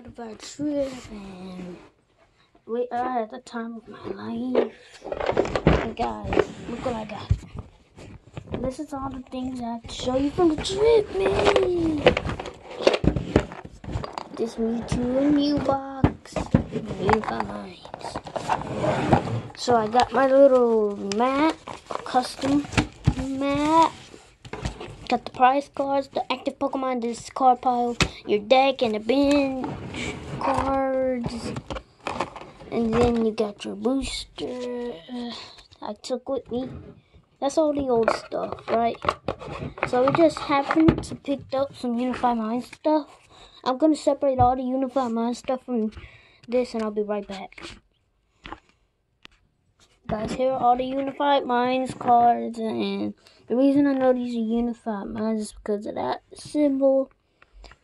out of our trip and we are at the time of my life. And guys, look what I got. This is all the things I have to show you from the trip, man. This and Mew box. Mew mines. So I got my little mat, custom mat. Got the prize cards, the active Pokemon discard pile, your deck, and the bench cards. And then you got your booster. I took with me. That's all the old stuff, right? So we just happened to pick up some Unified Mind stuff. I'm gonna separate all the Unified Mind stuff from this, and I'll be right back. Guys, here are all the Unified Minds cards, and the reason I know these are Unified Minds is because of that symbol.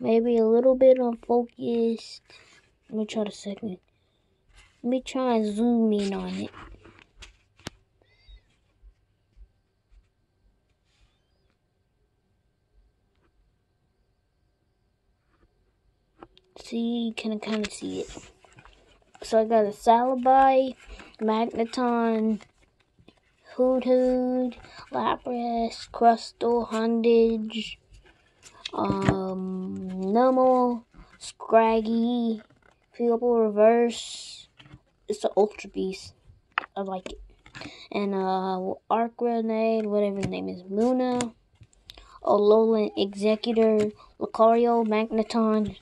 Maybe a little bit unfocused. Let me try the second. Let me try and zoom in on it. See, you can kind of see it. So I got a Celebi, Magneton, Hoothoot, Lapras, Crustle, Hundage, um, Numel, Scraggy, Feeble Reverse. It's the Ultra Beast. I like it. And uh, Arc Grenade, whatever his name is, Munna, Alolan Exeggutor, Lucario, Magneton,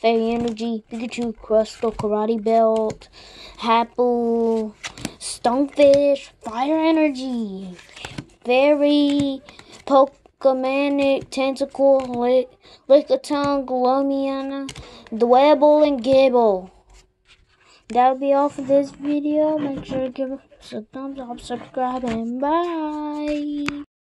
Fairy Energy, Pikachu, Crustle, Karate Belt, Happel, Stunfisk, Fire Energy, Fairy, Pokemaniac, Tentacle, Lick, Lickitung, Glomiana, Dwebble, and Gible. That'll be all for this video. Make sure to give us a thumbs up, subscribe, and bye.